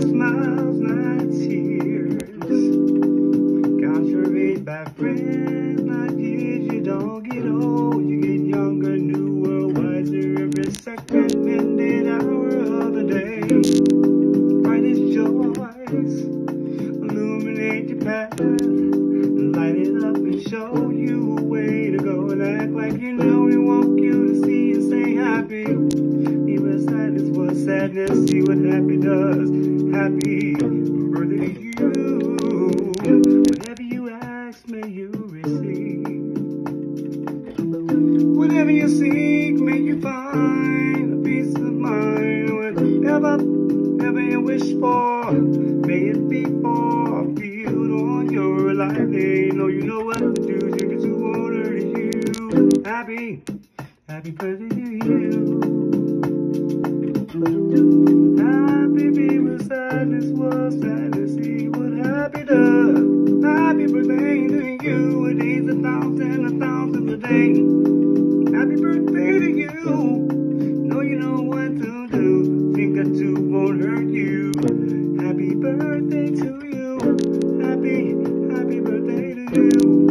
smiles, not tears. Conservate by friends not years. You don't get old, you get younger, newer, wiser every second, minute, hour of the day. Brightest joys illuminate your path, light it up and show you a way to go and act like you know we want you to see and stay happy. Even sad is what sadness, see what happy does. Happy birthday to you. Whatever you ask, may you receive. Whatever you seek, may you find a peace of mind. Whatever, whatever you wish for, may it be fulfilled on your life day. Know you know what to do, take it to order to you. Happy, happy birthday to you was sad to see what happy does. Happy birthday to you. It is a thousand, a thousand a day. Happy birthday to you. Know you know what to do. Think that you won't hurt you. Happy birthday to you. Happy, happy birthday to you.